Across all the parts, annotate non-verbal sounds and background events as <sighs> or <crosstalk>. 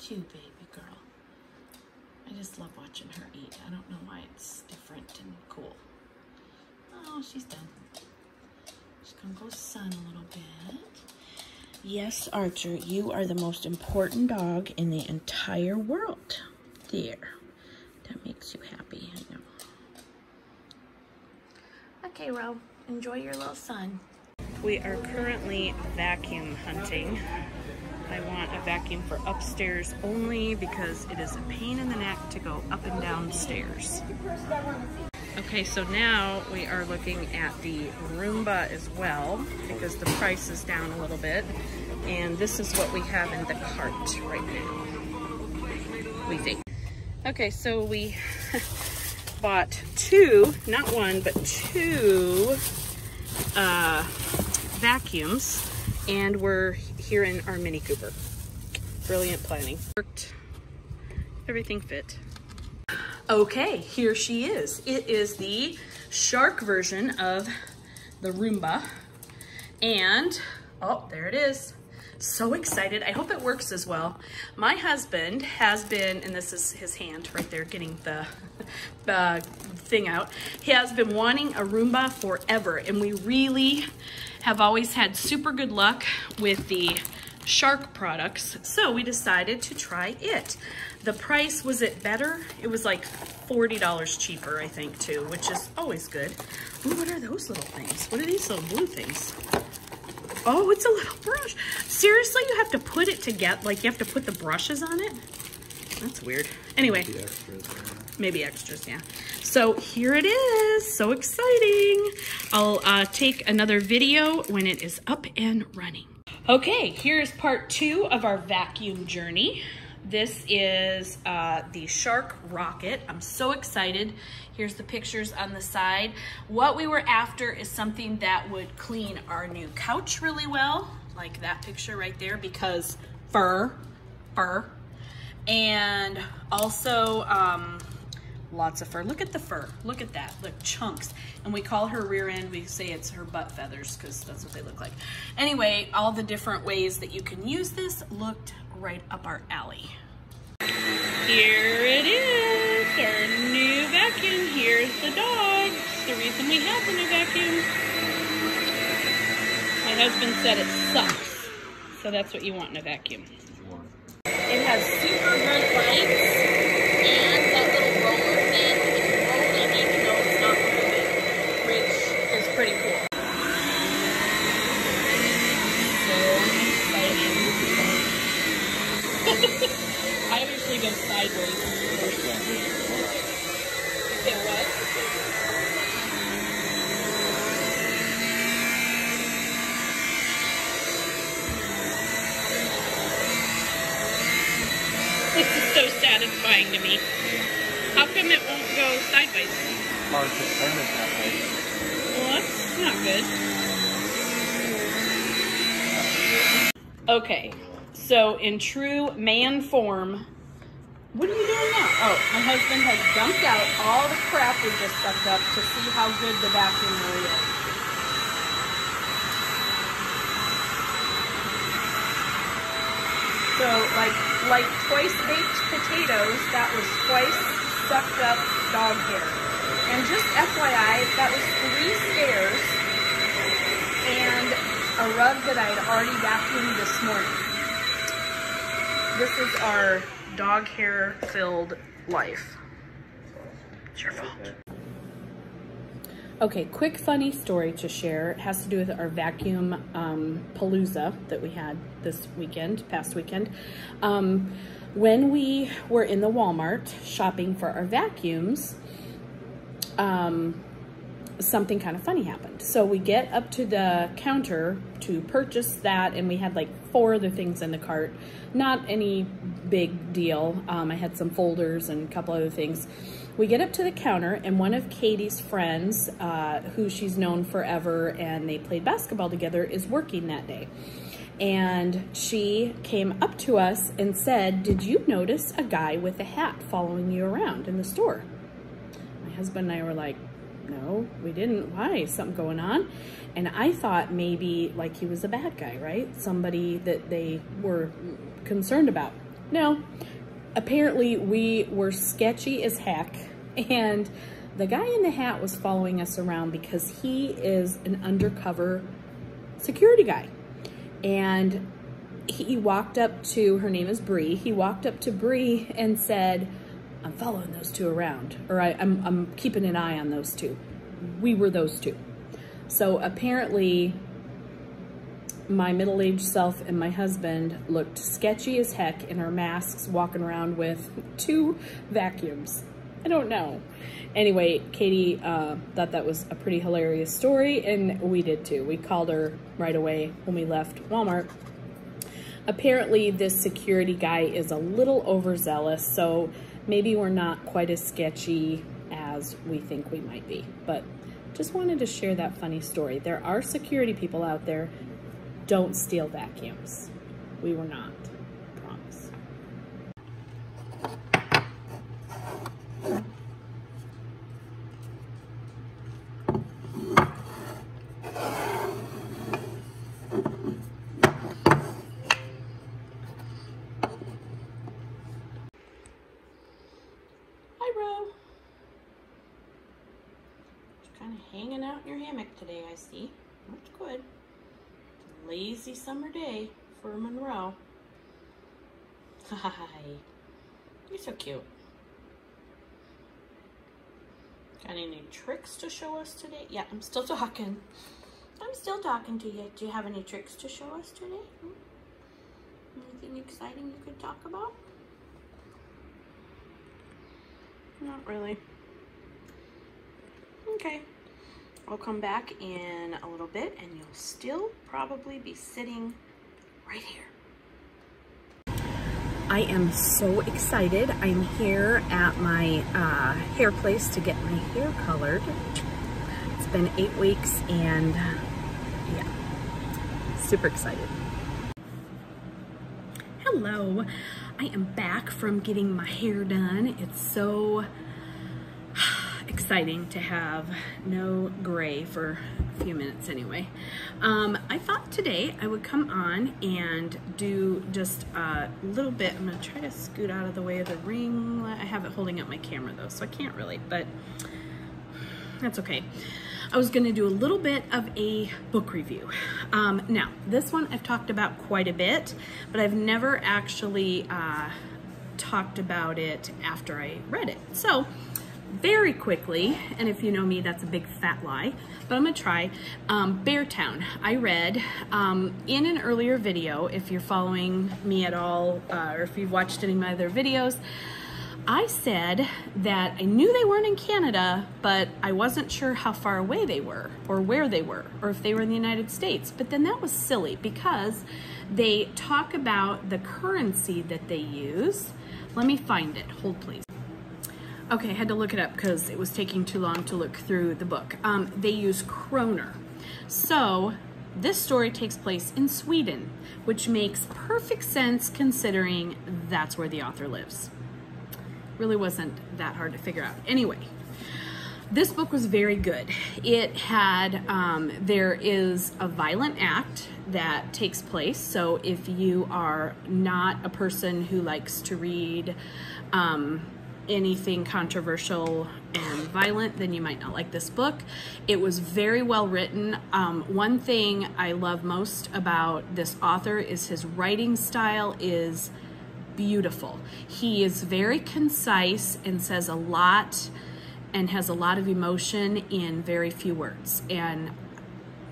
Too, baby girl. I just love watching her eat. I don't know why it's different and cool. Oh, she's done. She's gonna go sun a little bit. Yes, Archer, you are the most important dog in the entire world. There. That makes you happy, I know. Okay, Ro, enjoy your little sun. We are currently vacuum hunting. I want a vacuum for upstairs only because it is a pain in the neck to go up and down stairs. Okay, so now we are looking at the Roomba as well because the price is down a little bit. And this is what we have in the cart right now, we think. Okay, so we <laughs> bought two, not one, but two uh, vacuums and we're here in our Mini Cooper. Brilliant planning. Worked. Everything fit. Okay, here she is. It is the shark version of the Roomba. And, oh, there it is. So excited. I hope it works as well. My husband has been, and this is his hand right there getting the, the thing out. He has been wanting a Roomba forever, and we really have always had super good luck with the Shark products, so we decided to try it. The price, was it better? It was like $40 cheaper, I think, too, which is always good. Ooh, what are those little things? What are these little blue things? Oh, it's a little brush. Seriously, you have to put it together, like you have to put the brushes on it? That's weird. Anyway, maybe extras, maybe extras yeah. So here it is, so exciting. I'll uh, take another video when it is up and running. Okay, here's part two of our vacuum journey. This is uh, the Shark Rocket. I'm so excited. Here's the pictures on the side. What we were after is something that would clean our new couch really well, like that picture right there, because fur, fur. And also, um, lots of fur. Look at the fur. Look at that. Look, chunks. And we call her rear end, we say it's her butt feathers because that's what they look like. Anyway, all the different ways that you can use this looked right up our alley. Here it is, our new vacuum. Here's the dog. the reason we have the new vacuum. My husband said it sucks. So that's what you want in a vacuum. It has super bright lights and that little roller thing is rolling even though it's not moving, which is pretty cool. I've usually been sideways. Get what? This is so satisfying to me. How come it won't go sideways? Mark is turned that way. Well, that's not good. Okay, so in true man form, what are you doing now? Oh, my husband has dumped out all the crap we just sucked up to see how good the vacuum really is. So like like twice baked potatoes, that was twice sucked up dog hair. And just FYI, that was three stairs and a rug that I had already vacuumed this morning. This is our dog hair filled life. It's your fault. Okay, quick funny story to share. It has to do with our vacuum um, palooza that we had this weekend, past weekend. Um, when we were in the Walmart shopping for our vacuums, um, something kind of funny happened. So we get up to the counter to purchase that, and we had like four other things in the cart. Not any big deal. Um, I had some folders and a couple other things. We get up to the counter, and one of Katie's friends, uh, who she's known forever, and they played basketball together, is working that day. And she came up to us and said, Did you notice a guy with a hat following you around in the store? My husband and I were like, no, we didn't. Why? Something going on? And I thought maybe like he was a bad guy, right? Somebody that they were concerned about. No, apparently we were sketchy as heck and the guy in the hat was following us around because he is an undercover security guy. And he walked up to, her name is Bree, he walked up to Bree and said, I'm following those two around, or I, I'm, I'm keeping an eye on those two. We were those two. So apparently my middle-aged self and my husband looked sketchy as heck in our masks walking around with two vacuums. I don't know. Anyway, Katie uh, thought that was a pretty hilarious story, and we did too. We called her right away when we left Walmart. Apparently, this security guy is a little overzealous, so maybe we're not quite as sketchy as we think we might be. But just wanted to share that funny story. There are security people out there. Don't steal vacuums. We were not. Promise. Hi, Ro. Just kind of hanging out in your hammock today, I see. That's good. Lazy summer day for Monroe. Hi. You're so cute. Got any tricks to show us today? Yeah, I'm still talking. I'm still talking to you. Do you have any tricks to show us today? Hmm? Anything exciting you could talk about? Not really. Okay. I'll come back in a little bit and you'll still probably be sitting right here. I am so excited. I'm here at my uh, hair place to get my hair colored. It's been eight weeks and yeah, super excited. Hello, I am back from getting my hair done. It's so exciting to have no gray for a few minutes anyway. Um, I thought today I would come on and do just a little bit. I'm gonna try to scoot out of the way of the ring. I have it holding up my camera though, so I can't really, but that's okay. I was gonna do a little bit of a book review. Um, now, this one I've talked about quite a bit, but I've never actually uh, talked about it after I read it. So, very quickly, and if you know me, that's a big fat lie, but I'm gonna try. Um, Beartown, I read um, in an earlier video, if you're following me at all, uh, or if you've watched any of my other videos, I said that I knew they weren't in Canada, but I wasn't sure how far away they were, or where they were, or if they were in the United States. But then that was silly because they talk about the currency that they use. Let me find it. Hold, please. Okay, I had to look it up because it was taking too long to look through the book. Um, they use kroner. So this story takes place in Sweden, which makes perfect sense considering that's where the author lives. Really wasn't that hard to figure out. Anyway, this book was very good. It had, um, there is a violent act that takes place. So if you are not a person who likes to read um, anything controversial and violent, then you might not like this book. It was very well written. Um, one thing I love most about this author is his writing style is beautiful. He is very concise and says a lot and has a lot of emotion in very few words. And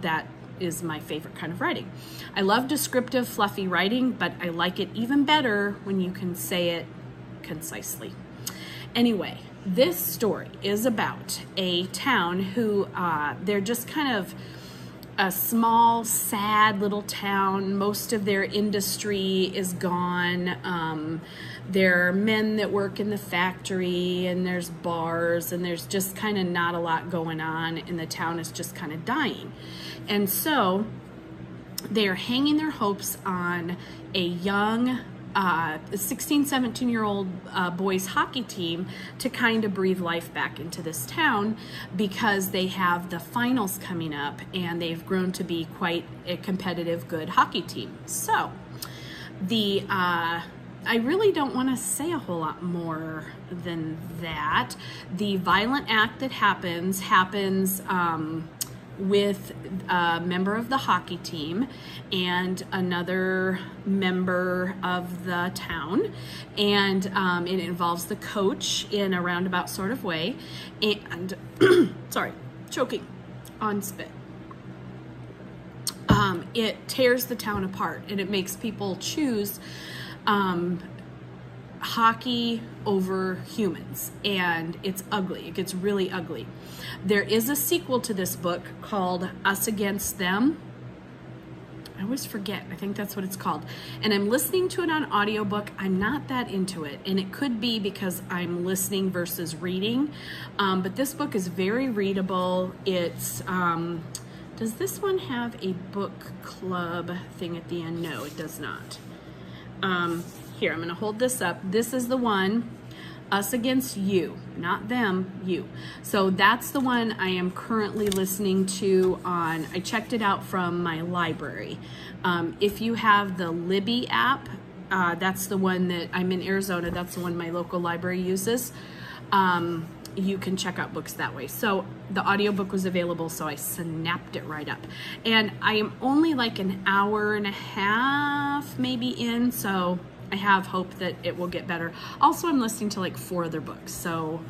that is my favorite kind of writing. I love descriptive, fluffy writing, but I like it even better when you can say it concisely. Anyway, this story is about a town who uh, they're just kind of a small, sad little town. Most of their industry is gone. Um, there are men that work in the factory, and there's bars, and there's just kind of not a lot going on, and the town is just kind of dying. And so they are hanging their hopes on a young uh, 16, 17 year old uh, boys hockey team to kind of breathe life back into this town because they have the finals coming up and they've grown to be quite a competitive, good hockey team. So, the uh, I really don't want to say a whole lot more than that. The violent act that happens happens. Um, with a member of the hockey team and another member of the town. And um, it involves the coach in a roundabout sort of way. And, <clears throat> sorry, choking on spit. Um, it tears the town apart and it makes people choose um, hockey over humans and it's ugly. It gets really ugly. There is a sequel to this book called us against them. I always forget. I think that's what it's called. And i'm listening to it on audiobook. I'm not that into it. And it could be because i'm listening versus reading. Um, but this book is very readable. It's um, does this one have a book club thing at the end? No it does not. Um, here, I'm going to hold this up. This is the one, us against you, not them, you. So that's the one I am currently listening to on, I checked it out from my library. Um, if you have the Libby app, uh, that's the one that I'm in Arizona, that's the one my local library uses. Um, you can check out books that way. So the audiobook was available, so I snapped it right up. And I am only like an hour and a half maybe in, so I have hope that it will get better. Also, I'm listening to like four other books, so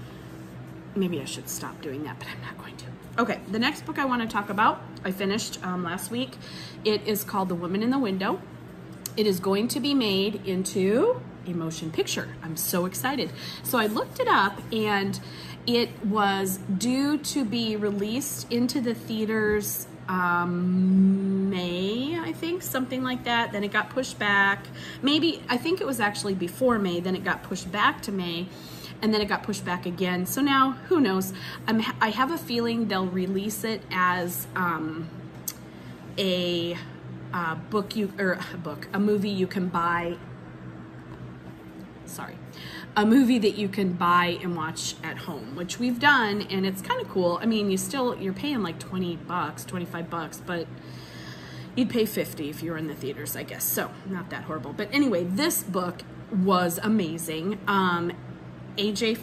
maybe I should stop doing that, but I'm not going to. Okay, the next book I want to talk about, I finished um, last week. It is called The Woman in the Window. It is going to be made into a motion picture. I'm so excited. So I looked it up and it was due to be released into the theaters um, May, I think, something like that. Then it got pushed back. Maybe, I think it was actually before May, then it got pushed back to May, and then it got pushed back again. So now, who knows? I'm, I have a feeling they'll release it as um, a book you, or a book, a movie you can buy. Sorry a movie that you can buy and watch at home, which we've done, and it's kind of cool. I mean, you still you're paying like 20 bucks, 25 bucks, but you'd pay 50 if you were in the theaters, I guess. So, not that horrible. But anyway, this book was amazing. Um, AJ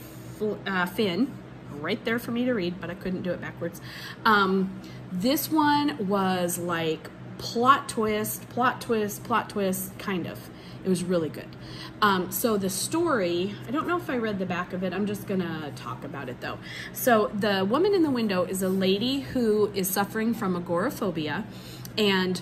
uh, Finn, right there for me to read, but I couldn't do it backwards. Um, this one was like plot twist, plot twist, plot twist, kind of. It was really good. Um, so the story, I don't know if I read the back of it. I'm just going to talk about it though. So the woman in the window is a lady who is suffering from agoraphobia and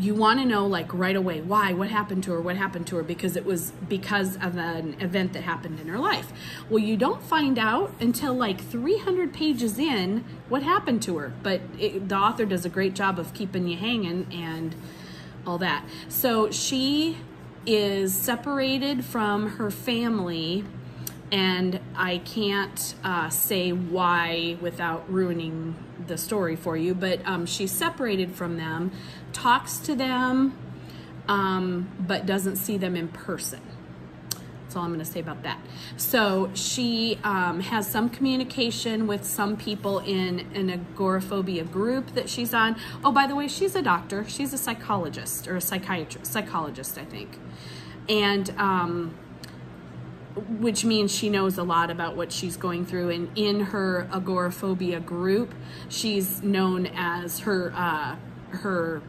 you want to know like right away why what happened to her what happened to her because it was because of an event that happened in her life. Well you don't find out until like 300 pages in what happened to her but it, the author does a great job of keeping you hanging and all that. So she is separated from her family and I can't uh, say why without ruining the story for you, but um, she's separated from them, talks to them, um, but doesn't see them in person. That's all I'm going to say about that. So she um, has some communication with some people in an agoraphobia group that she's on. Oh, by the way, she's a doctor. She's a psychologist or a psychiatrist, psychologist, I think. And um, which means she knows a lot about what she's going through. And in her agoraphobia group, she's known as her uh, her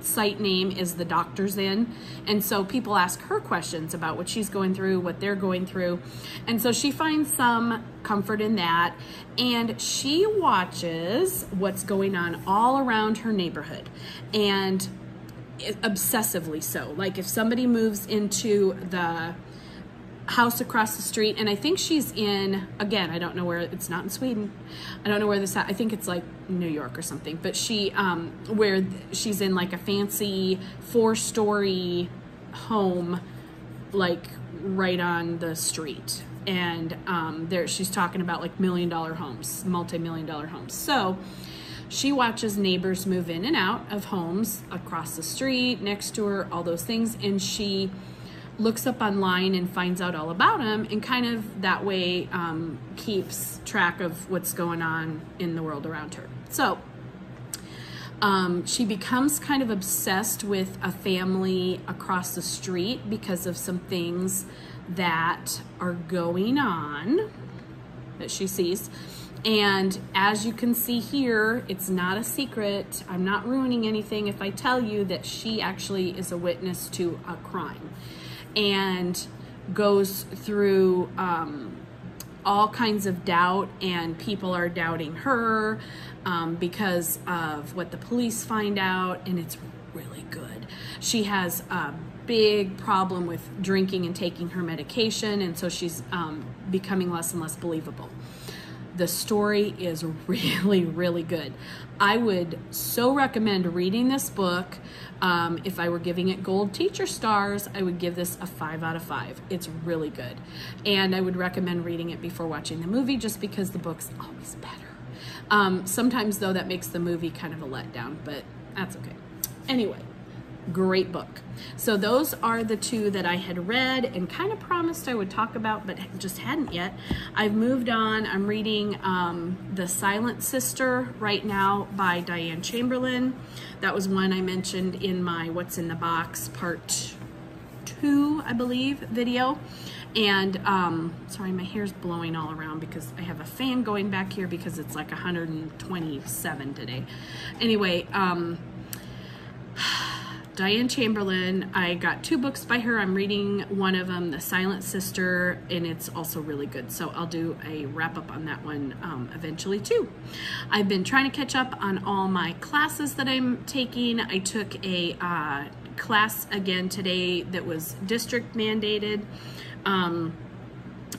site name is the doctor's in and so people ask her questions about what she's going through what they're going through. And so she finds some comfort in that. And she watches what's going on all around her neighborhood. And obsessively so. Like if somebody moves into the house across the street and I think she's in again I don't know where it's not in Sweden. I don't know where this I think it's like New York or something but she um where she's in like a fancy four story home like right on the street. And um there she's talking about like million dollar homes multi-million dollar homes. So she watches neighbors move in and out of homes across the street next to her all those things and she looks up online and finds out all about him, and kind of that way um, keeps track of what's going on in the world around her. So um, she becomes kind of obsessed with a family across the street because of some things that are going on that she sees. And as you can see here, it's not a secret. I'm not ruining anything if I tell you that she actually is a witness to a crime and goes through um, all kinds of doubt, and people are doubting her um, because of what the police find out, and it's really good. She has a big problem with drinking and taking her medication, and so she's um, becoming less and less believable. The story is <laughs> really, really good. I would so recommend reading this book. Um, if I were giving it gold teacher stars, I would give this a five out of five. It's really good. And I would recommend reading it before watching the movie just because the book's always better. Um, sometimes, though, that makes the movie kind of a letdown, but that's okay. Anyway, great book. So those are the two that I had read and kind of promised I would talk about, but just hadn't yet. I've moved on. I'm reading um, The Silent Sister right now by Diane Chamberlain. That was one I mentioned in my What's in the Box part two, I believe, video. And um, sorry, my hair's blowing all around because I have a fan going back here because it's like 127 today. Anyway, um, Diane Chamberlain. I got two books by her. I'm reading one of them, The Silent Sister, and it's also really good. So I'll do a wrap up on that one um, eventually too. I've been trying to catch up on all my classes that I'm taking. I took a uh, class again today that was district mandated. Um,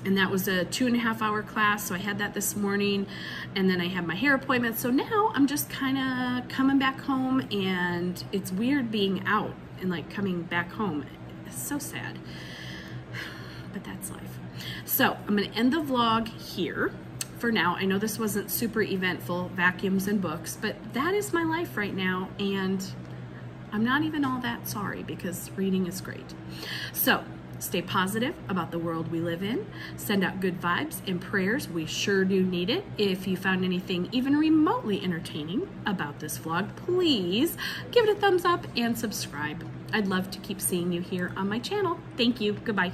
and that was a two and a half hour class so i had that this morning and then i had my hair appointment. So now i'm just kind of coming back home and it's weird being out and like coming back home. It's so sad. <sighs> But that's life. So i'm going to end the vlog here for now. I know this wasn't super eventful vacuums and books but that is my life right now and i'm not even all that sorry because reading is great. So Stay positive about the world we live in. Send out good vibes and prayers. We sure do need it. If you found anything even remotely entertaining about this vlog, please give it a thumbs up and subscribe. I'd love to keep seeing you here on my channel. Thank you. Goodbye.